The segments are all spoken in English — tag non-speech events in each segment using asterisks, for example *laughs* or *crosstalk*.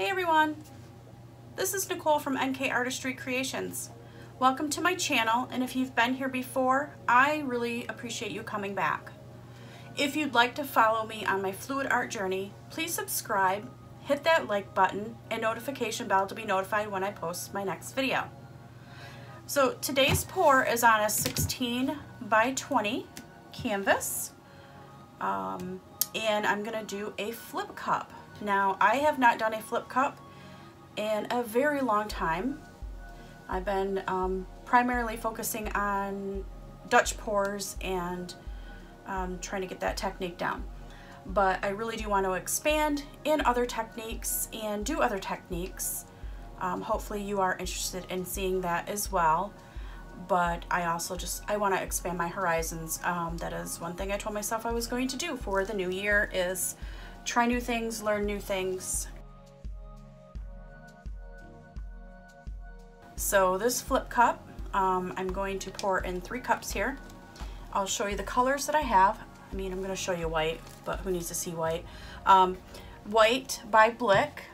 Hey everyone, this is Nicole from NK Artistry Creations. Welcome to my channel and if you've been here before, I really appreciate you coming back. If you'd like to follow me on my fluid art journey, please subscribe, hit that like button and notification bell to be notified when I post my next video. So today's pour is on a 16 by 20 canvas um, and I'm gonna do a flip cup. Now, I have not done a flip cup in a very long time. I've been um, primarily focusing on Dutch pours and um, trying to get that technique down. But I really do want to expand in other techniques and do other techniques. Um, hopefully you are interested in seeing that as well. But I also just, I want to expand my horizons. Um, that is one thing I told myself I was going to do for the new year is try new things, learn new things. So this flip cup, um, I'm going to pour in three cups here. I'll show you the colors that I have. I mean, I'm going to show you white, but who needs to see white? Um, white by Blick.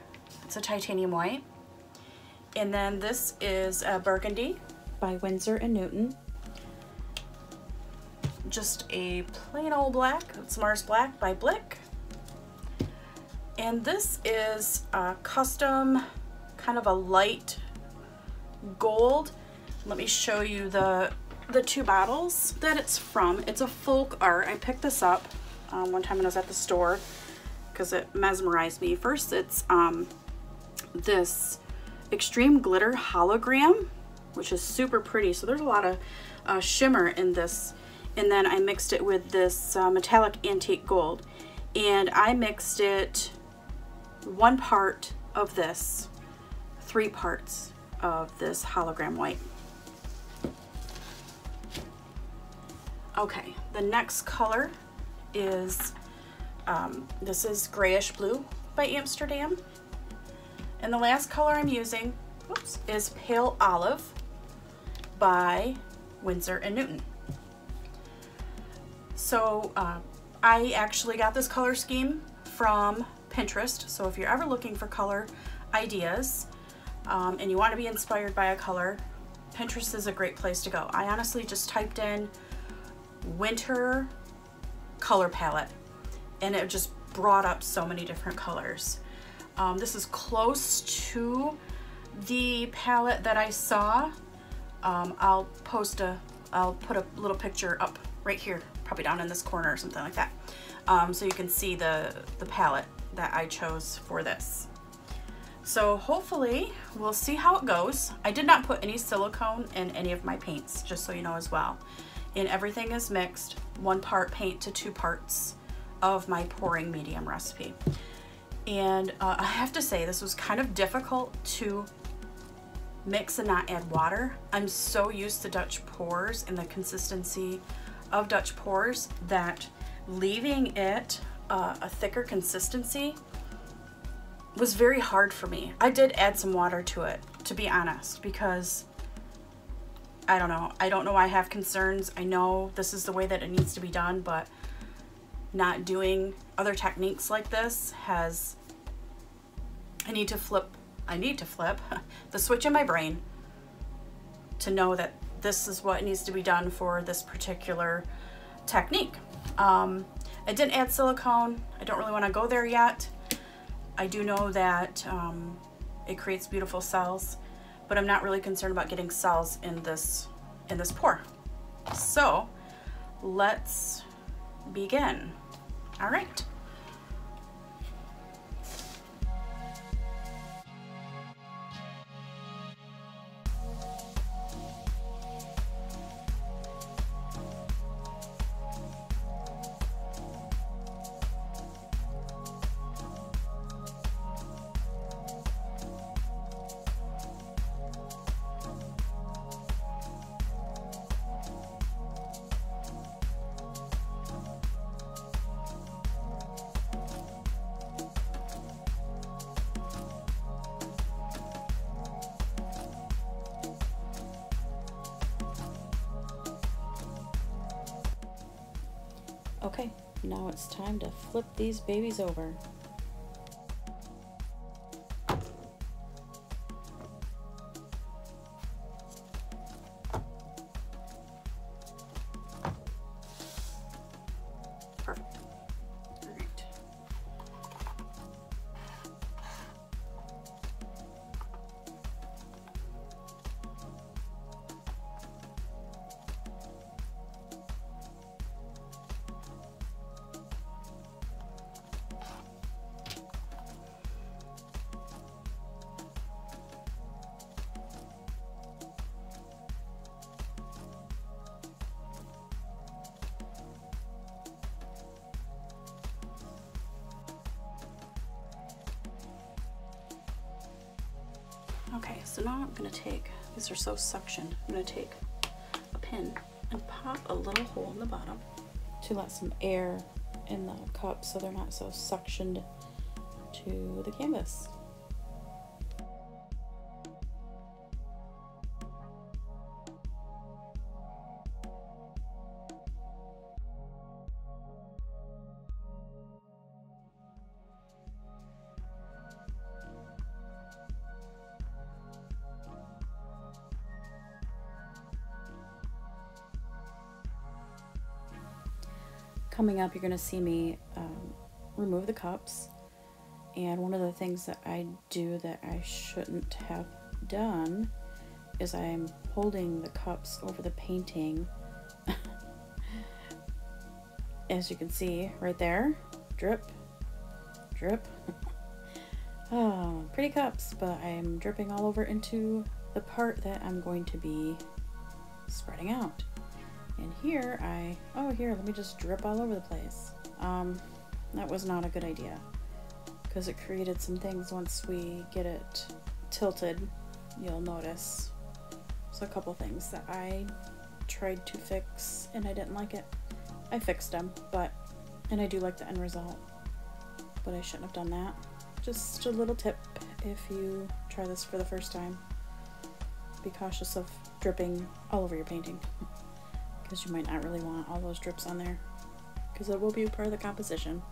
It's a titanium white. And then this is a burgundy by Winsor & Newton. Just a plain old black. It's Mars Black by Blick. And this is a custom, kind of a light gold. Let me show you the, the two bottles that it's from. It's a FolkArt. I picked this up um, one time when I was at the store because it mesmerized me. First, it's um, this extreme glitter hologram, which is super pretty. So there's a lot of uh, shimmer in this. And then I mixed it with this uh, metallic antique gold. And I mixed it one part of this, three parts of this hologram white. Okay, the next color is, um, this is grayish blue by Amsterdam. And the last color I'm using oops, is pale olive by Winsor & Newton. So uh, I actually got this color scheme from Pinterest. So if you're ever looking for color ideas um, and you want to be inspired by a color, Pinterest is a great place to go. I honestly just typed in winter color palette and it just brought up so many different colors. Um, this is close to the palette that I saw. Um, I'll post a, I'll put a little picture up right here, probably down in this corner or something like that. Um, so you can see the, the palette that I chose for this. So hopefully we'll see how it goes. I did not put any silicone in any of my paints, just so you know as well. And everything is mixed, one part paint to two parts of my pouring medium recipe. And uh, I have to say this was kind of difficult to mix and not add water. I'm so used to Dutch pours and the consistency of Dutch pours that leaving it uh, a thicker consistency was very hard for me. I did add some water to it, to be honest, because I don't know. I don't know I have concerns. I know this is the way that it needs to be done, but not doing other techniques like this has, I need to flip, I need to flip *laughs* the switch in my brain to know that this is what needs to be done for this particular technique. Um, I didn't add silicone. I don't really want to go there yet. I do know that um, it creates beautiful cells, but I'm not really concerned about getting cells in this, in this pour. So let's begin. All right. Okay, now it's time to flip these babies over. Okay, so now I'm gonna take, these are so suctioned, I'm gonna take a pin and pop a little hole in the bottom to let some air in the cup so they're not so suctioned to the canvas. Coming up, you're going to see me um, remove the cups. And one of the things that I do that I shouldn't have done is I'm holding the cups over the painting. *laughs* As you can see right there, drip, drip. *laughs* oh, pretty cups, but I'm dripping all over into the part that I'm going to be spreading out. And here I, oh here, let me just drip all over the place. Um, that was not a good idea because it created some things once we get it tilted, you'll notice. So a couple things that I tried to fix and I didn't like it. I fixed them, but, and I do like the end result, but I shouldn't have done that. Just a little tip if you try this for the first time. Be cautious of dripping all over your painting. Because you might not really want all those drips on there because it will be part of the composition.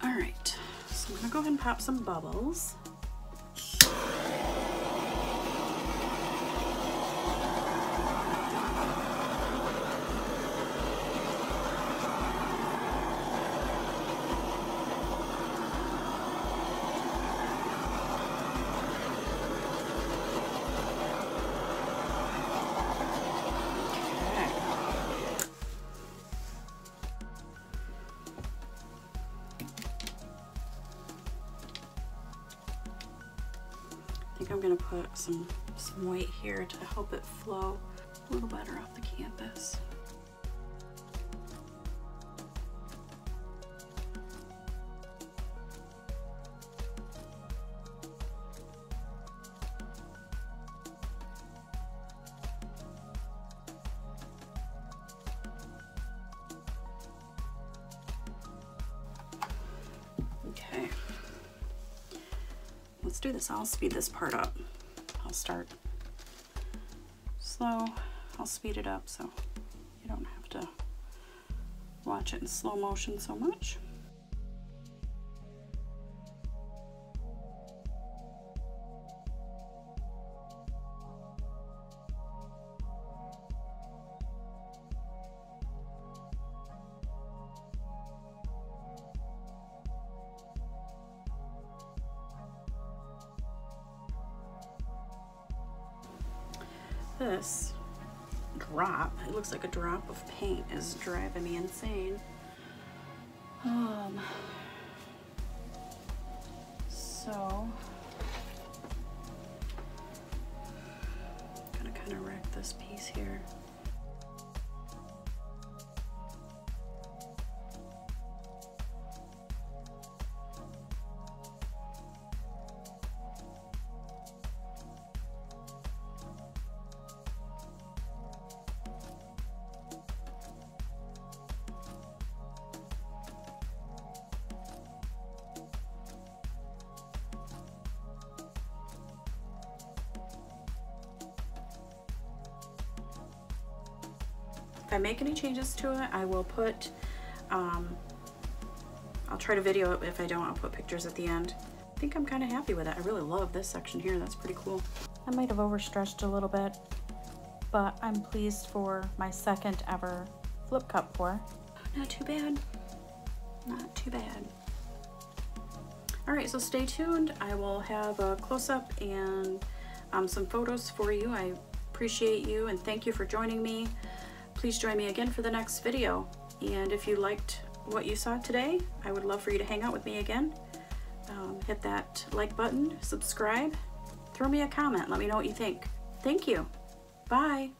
All right, so I'm gonna go ahead and pop some bubbles. I'm gonna put some, some white here to help it flow a little better off the canvas. Do this. I'll speed this part up. I'll start slow. I'll speed it up so you don't have to watch it in slow motion so much. This drop, it looks like a drop of paint is driving me insane. Um, so, I'm gonna kind of wreck this piece here. If I make any changes to it, I will put, um, I'll try to video it. If I don't, I'll put pictures at the end. I think I'm kind of happy with it. I really love this section here. That's pretty cool. I might have overstretched a little bit, but I'm pleased for my second ever flip cup pour. Not too bad. Not too bad. All right, so stay tuned. I will have a close-up and um, some photos for you. I appreciate you and thank you for joining me. Please join me again for the next video. And if you liked what you saw today, I would love for you to hang out with me again. Um, hit that like button, subscribe, throw me a comment, let me know what you think. Thank you. Bye.